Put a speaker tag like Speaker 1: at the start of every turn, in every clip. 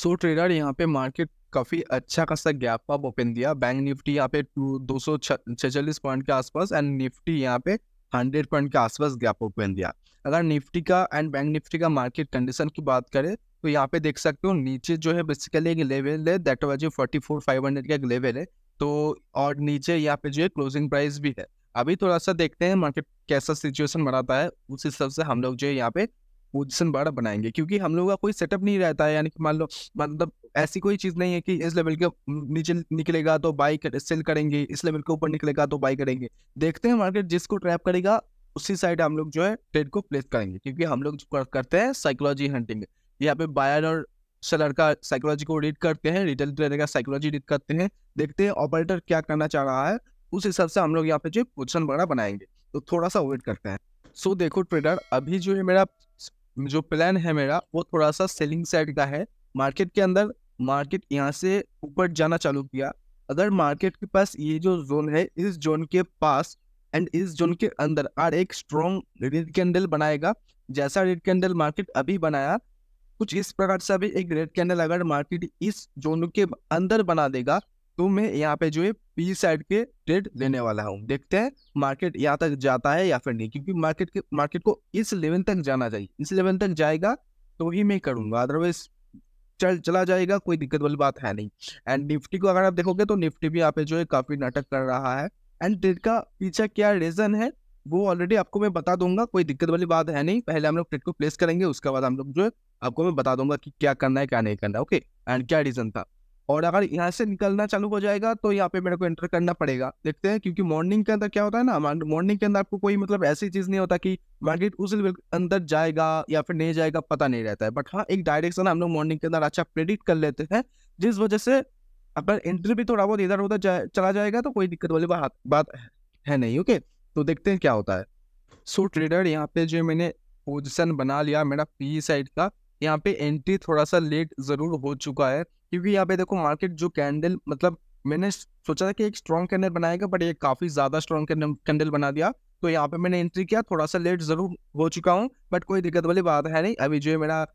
Speaker 1: सो trader यहाँ पे market काफ़ी अच्छा खासा गैप अप ओपन दिया बैंक निफ्टी यहाँ पे टू दो सौ छचालीस पॉइंट के आसपास एंड निफ्टी यहाँ पे हंड्रेड पॉइंट के आसपास गैप ओपन दिया अगर निफ्टी का एंड बैंक निफ्टी का मार्केट कंडीशन की बात करें तो यहाँ पे देख सकते हो नीचे जो है बेसिकली एक लेवल है that was forty four five hundred का एक लेवल है। तो और नीचे यहाँ पे जो है क्लोजिंग प्राइस भी है। अभी थोड़ा सा देखते हैं मार्केट कैसा सिचुएशन बनाता है। उस हिसाब से हम लोग जो है यहाँ पे पोजिशन बड़ा बनाएँगे क्योंकि हम लोग का कोई सेटअप नहीं रहता है यानी कि मान लो मतलब ऐसी कोई चीज़ नहीं है कि इस लेवल के नीचे निकलेगा तो बाई कर, सेल करेंगे इस लेवल के ऊपर निकलेगा तो बाई करेंगे। देखते हैं मार्केट जिसको ट्रैप करेगा उसी साइड हम लोग जो है ट्रेड को प्लेस करेंगे क्योंकि हम लोग करते हैं साइकोलॉजी हंटिंग यहाँ पे बायर और सेलर का साइकोलॉजी को रीड करते हैं रिटेल ट्रेडर का साइकोलॉजी रीड करते हैं देखते हैं ऑपरेटर क्या करना चाह रहा है उस हिसाब से हम लोग यहाँ पे जो पोजिशन वगैरह बनाएँगे। तो थोड़ा सा वेट करते हैं। सो so, देखो ट्रेडर अभी जो है मेरा जो प्लान है मेरा, वो थोड़ा सा सेलिंग साइड का है। मार्केट के अंदर मार्केट यहाँ से ऊपर जाना चालू किया। अगर मार्केट के पास ये जो जोन है, इस जोन के पास एंड इस जोन के अंदर आर एक स्ट्रॉन्ग रेड कैंडल बनाएगा, जैसा रेड कैंडल मार्केट अभी बनाया, कुछ इस प्रकार से अभी एक रेड कैंडल अगर मार्केट इस जोन के अंदर बना देगा तो मैं यहाँ पे जो है पी साइड के ट्रेड लेने वाला हूँ। देखते हैं मार्केट यहाँ तक जाता है या फिर नहीं, क्योंकि मार्केट के मार्केट को इस लेवल तक जाना चाहिए। इस लेवल तक जाएगा तो ही मैं करूँगा अदरवाइज़ चल, चला जाएगा, कोई दिक्कत वाली बात है नहीं। एंड निफ्टी को अगर आप देखोगे तो निफ्टी भी यहाँ पे जो है काफ़ी नाटक कर रहा है। एंड ट्रेड का पीछे क्या रीजन है, वो ऑलरेडी आपको मैं बता दूँगा, कोई दिक्कत वाली बात है नहीं। पहले हम लोग ट्रेड को प्लेस करेंगे, उसके बाद हम लोग जो है आपको मैं बता दूँगा कि क्या करना है, क्या नहीं करना है। ओके एंड क्या रीजन था? और अगर यहाँ से निकलना चालू हो जाएगा तो यहाँ पे मेरे को एंटर करना पड़ेगा। देखते हैं, क्योंकि मॉर्निंग के अंदर क्या होता है ना मॉर्निंग के अंदर आपको कोई मतलब ऐसी चीज़ नहीं होता कि मार्केट उस अंदर जाएगा या फिर नहीं जाएगा, पता नहीं रहता है। बट हाँ एक डायरेक्शन हम लोग मॉर्निंग के अंदर अच्छा प्रेडिक्ट कर लेते हैं, जिस वजह से अगर एंट्री भी थोड़ा बहुत इधर उधर चला जाएगा तो कोई दिक्कत वाली बात बात है नहीं ओके तो देखते हैं क्या होता है। सो ट्रेडर यहाँ पे जो मैंने पोजिशन बना लिया मेरा पी साइड का यहाँ पे एंट्री थोड़ा सा लेट ज़रूर हो चुका है, क्योंकि यहाँ पे देखो मार्केट जो कैंडल मतलब मैंने सोचा था कि एक स्ट्रॉन्ग कैंडल बनाएगा बट ये काफ़ी ज़्यादा स्ट्रॉन्ग कैंडल बना दिया। तो यहाँ पे मैंने एंट्री किया थोड़ा सा लेट ज़रूर हो चुका हूँ बट कोई दिक्कत वाली बात है नहीं। अभी जो है मेरा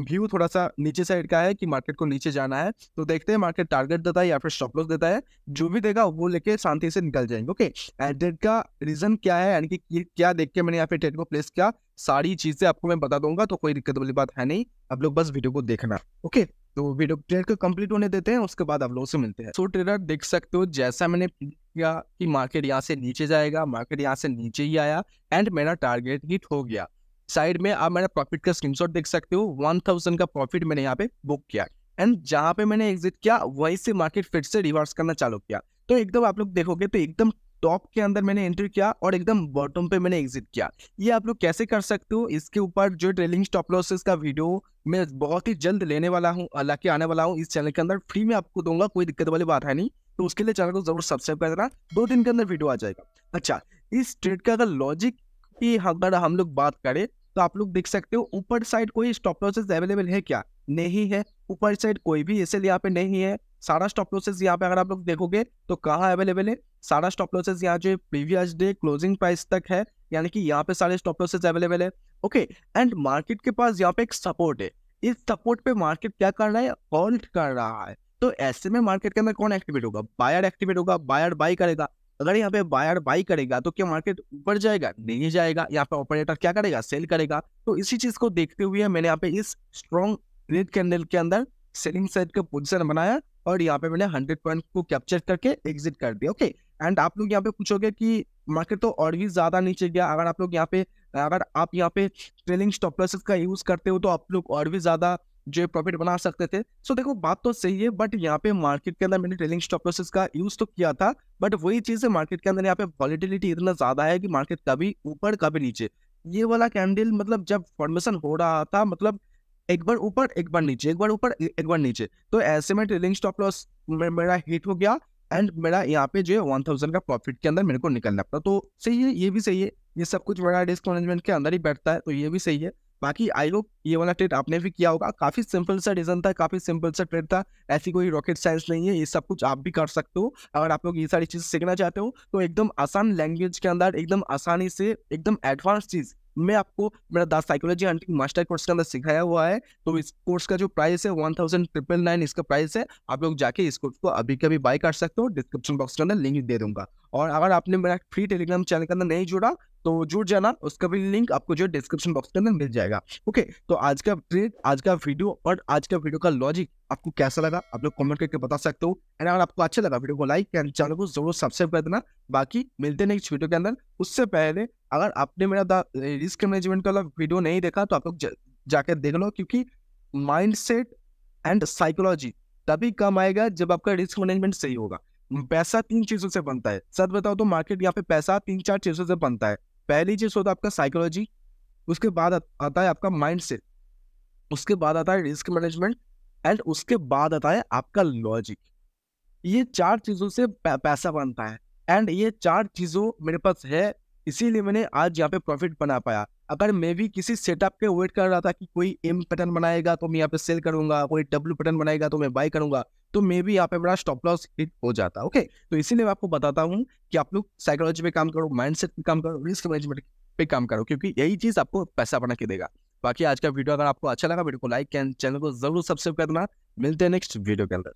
Speaker 1: व्यू थोड़ा सा नीचे साइड का है कि मार्केट को नीचे जाना है। तो देखते हैं मार्केट टारगेट देता है या फिर स्टॉप लॉस देता है। जो भी देगा वो लेके शांति से निकल जाएँगे, ओके? एडेड का रीजन क्या है? यानी कि क्या देख के मैंने यहाँ पे ट्रेड को प्लेस किया। सारी चीज़ें आपको मैं बता दूँगा तो कोई दिक्कत वाली बात है नहीं। आप लोग बस वीडियो को देखना, ओके? तो वीडियो ट्रेड को कंप्लीट होने देते हैं, उसके बाद आप लोगों से मिलते हैं। सो ट्रेडर देख सकते हो, जैसा मैंने किया कि मार्केट यहाँ से नीचे जाएगा, मार्केट यहाँ से नीचे ही आया, एंड मेरा टारगेट हिट हो गया। साइड में आप मेरा प्रॉफिट का स्क्रीनशॉट देख सकते हो। वन थाउज़ेंड का प्रॉफिट मैंने यहाँ पे बुक किया एंड जहाँ पे मैंने एग्जिट किया, वहीं से मार्केट फिर से रिवर्स करना चालू किया। तो एकदम आप लोग देखोगे तो एकदम टॉप के अंदर मैंने एंट्री किया और एकदम बॉटम पे मैंने एग्जिट किया। ये आप लोग कैसे कर सकते हो? इसके ऊपर जो ट्रेलिंग स्टॉप लॉसेस का वीडियो मैं बहुत ही जल्द लेने वाला हूँ अल्लाह के आने वाला हूँ। इस चैनल के अंदर फ्री में आपको दूँगा, कोई दिक्कत वाली बात है नहीं। तो उसके लिए चैनल को ज़रूर सब्सक्राइब कर देना। दो दिन के अंदर वीडियो आ जाएगा। अच्छा इस ट्रेड का अगर लॉजिक की अगर हम लोग बात करें तो आप लोग देख सकते हो, ऊपर साइड कोई स्टॉप लॉसेस अवेलेबल है क्या? नहीं है। ऊपर साइड कोई भी एसएल यहाँ पे नहीं है। सारा स्टॉप लॉसेस यहाँ पे अगर आप लोग देखोगे तो कहाँ अवेलेबल है? सारा स्टॉप लॉसेस यहाँ जो प्रीवियस डे क्लोजिंग प्राइस तक है, यानी कि यहाँ पे सारे स्टॉप लॉसेस अवेलेबल है। ओके एंड मार्केट के पास यहाँ पे एक सपोर्ट है। इस सपोर्ट पे मार्केट क्या कर रहा है? होल्ड कर रहा है। तो ऐसे में मार्केट के अंदर कौन एक्टिवेट होगा? बायर एक्टिवेट होगा। बायर बाई करेगा। अगर यहाँ पे बायर बाई करेगा तो क्या मार्केट ऊपर जाएगा, नहीं जाएगा? यहाँ पे ऑपरेटर क्या करेगा? सेल करेगा। तो इसी चीज़ को देखते हुए मैंने यहाँ पे इस स्ट्रॉन्ग रेड कैंडल के अंदर सेलिंग साइड का पोजिशन बनाया और यहाँ पे मैंने हंड्रेड पॉइंट को कैप्चर करके एग्जिट कर दिया ओके एंड आप लोग यहाँ पे पूछोगे कि मार्केट तो और भी ज़्यादा नीचे गया। अगर आप लोग यहाँ पे, अगर आप यहाँ पे ट्रेलिंग स्टॉप लॉसेस का यूज़ करते हो तो आप लोग और भी ज़्यादा जो प्रॉफिट बना सकते थे। सो देखो, बात तो सही है बट यहाँ पे मार्केट के अंदर मैंने ट्रेलिंग स्टॉप लॉसेस का यूज़ तो किया था बट वही चीज़ है मार्केट के अंदर यहाँ पे वॉलिटिलिटी इतना ज़्यादा है कि मार्केट कभी ऊपर, कभी नीचे। ये वाला कैंडल मतलब जब फॉर्मेशन हो रहा था मतलब एक बार ऊपर, एक बार नीचे, एक बार ऊपर एक बार नीचे। तो ऐसे में ट्रेलिंग स्टॉप लॉस मेरा हिट हो गया एंड मेरा यहाँ पे जो है वन थाउज़ेंड का प्रॉफिट के अंदर मेरे को निकलना पड़ा। तो सही है, ये भी सही है, ये सब कुछ मेरा रिस्क मैनेजमेंट के अंदर ही बैठता है तो ये भी सही है। बाकी आई होप ये वाला ट्रेड आपने भी किया होगा। काफ़ी सिंपल सा रीजन था, काफ़ी सिंपल सा ट्रेड था। ऐसी कोई रॉकेट साइंस नहीं है, ये सब कुछ आप भी कर सकते हो। अगर आप लोग ये सारी चीज़ सीखना चाहते हो तो एकदम आसान लैंग्वेज के अंदर, एकदम आसानी से, एकदम एडवांस चीज़ मैं आपको मेरा the psychology hunting master course के अंदर सिखाया हुआ है। तो इस कोर्स का जो प्राइस है वन थाउज़ेंड ट्रिपल नाइन इसका प्राइस है। आप लोग जाके इस कोर्स को अभी कभी बाय कर सकते हो। डिस्क्रिप्शन बॉक्स के अंदर लिंक दे दूँगा। और अगर आपने मेरा फ्री टेलीग्राम चैनल के अंदर नहीं जुड़ा तो जुड़ जाना, उसका भी लिंक आपको जो डिस्क्रिप्शन बॉक्स के अंदर मिल जाएगा। ओके तो आज का ट्रेड आज का वीडियो और आज का वीडियो का लॉजिक आपको कैसा लगा? आप लोग कमेंट करके बता सकते हो। एंड अगर आपको अच्छा लगा वीडियो को लाइक एंड चैनल को ज़रूर सब्सक्राइब कर देना। बाकी मिलते नेक्स्ट वीडियो के अंदर। उससे पहले अगर आपने मेरा रिस्क मैनेजमेंट का वीडियो नहीं देखा तो आप लोग जाकर देख लो क्योंकि माइंड सेट एंड साइकोलॉजी तभी कम आएगा जब आपका रिस्क मैनेजमेंट सही होगा। पैसा तीन चीज़ों से बनता है। सच बताओ तो मार्केट यहाँ पे पैसा तीन चार चीज़ों से बनता है। पहली चीज़ होता है आपका साइकोलॉजी उसके बाद आता है आपका माइंड सेट उसके बाद आता है रिस्क मैनेजमेंट एंड उसके बाद आता है आपका लॉजिक ये चार चीज़ों से पैसा बनता है एंड ये चार चीज़ों मेरे पास है, इसीलिए मैंने आज यहाँ पे प्रॉफिट बना पाया. अगर मैं भी किसी सेटअप पे वेट कर रहा था कि कोई एम पैटर्न बनाएगा तो मैं यहाँ पे सेल करूँगा, कोई डब्ल्यू पैटर्न बनाएगा तो मैं बाय करूँगा तो मे भी यहाँ पे मेरा स्टॉप लॉस हिट हो जाता ओके तो इसीलिए मैं आपको बताता हूँ कि आप लोग साइकोलॉजी पे काम करो माइंडसेट पे काम करो रिस्क मैनेजमेंट पे काम करो, क्योंकि यही चीज़ आपको पैसा बना के देगा। बाकी आज का वीडियो अगर आपको अच्छा लगा, वीडियो को लाइक एंड चैनल को ज़रूर सब्सक्राइब करना। मिलते हैं नेक्स्ट वीडियो के अंदर।